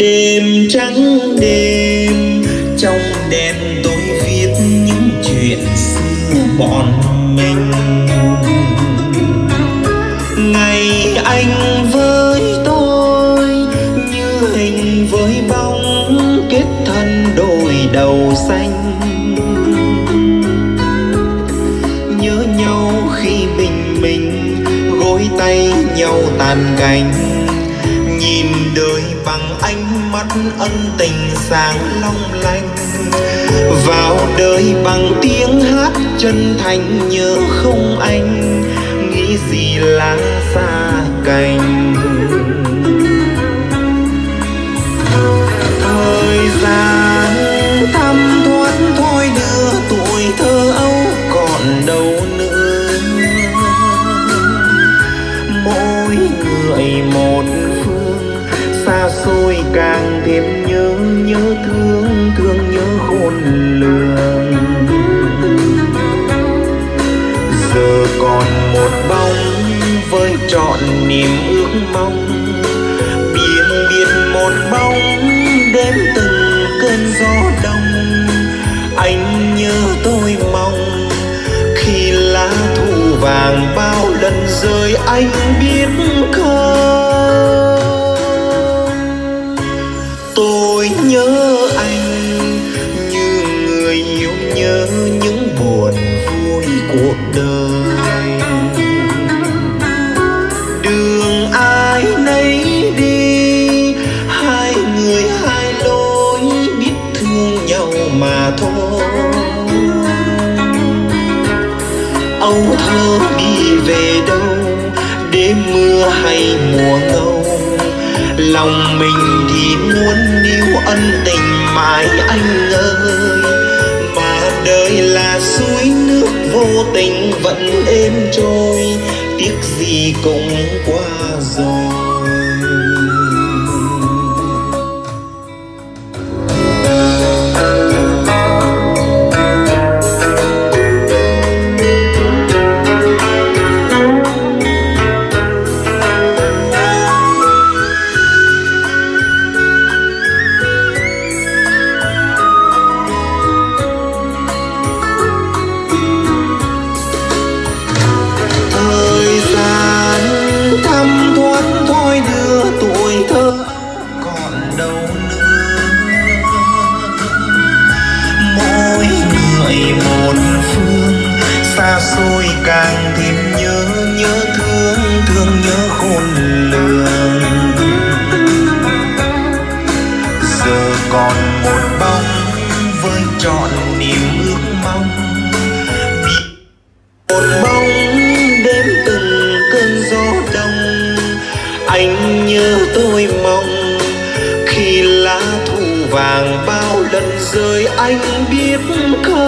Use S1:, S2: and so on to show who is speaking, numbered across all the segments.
S1: đêm trắng đêm. Trong đèn tôi viết những chuyện xưa bọn mình. Ngày anh với tôi, như hình với bóng kết thân đôi đầu xanh. Nhớ nhau khi bình minh, gối tay nhau tàn cành nhìn đời ánh mắt ân tình sáng long lanh. Vào đời bằng tiếng hát chân thành nhớ không anh, nghĩ gì là xa cành trọn niềm ước mong. Biển biệt một bóng đếm từng cơn gió đông. Anh nhớ tôi mong khi lá thu vàng bao lần rơi anh biết không? Tôi nhớ anh như người yêu nhớ những buồn vui cuộc đời. Âu thơ đi về đâu? Đêm mưa hay mùa ngâu? Lòng mình thì muốn níu ân tình mãi anh ơi. Mà đời là suối nước vô tình vẫn êm trôi, tiếc gì cũng qua rồi. Còn một bóng với trọn niềm ước mong. Một bóng đêm từng cơn gió đông, anh nhớ tôi mong. Khi lá thu vàng bao lần rơi anh biết không?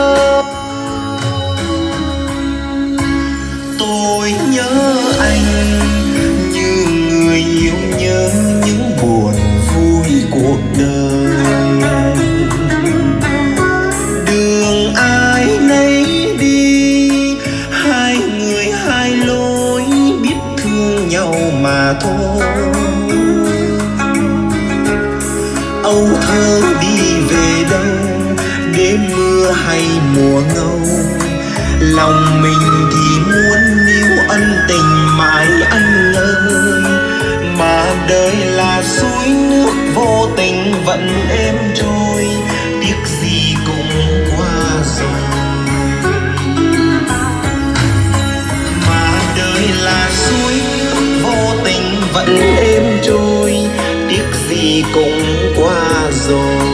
S1: Mà thôi. Âu thơ đi về đâu, đêm mưa hay mùa ngâu. Lòng mình thì muốn níu ân tình mãi anh ơi mà đời là suối nước vô tình vẫn êm trôi vẫn êm trôi, tiếc gì cũng qua rồi.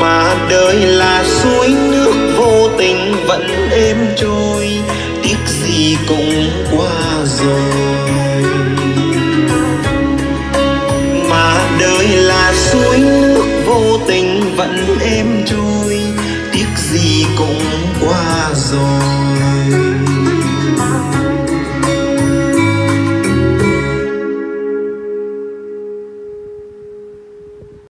S1: Mà đời là suối nước vô tình vẫn êm trôi, tiếc gì cũng qua rồi.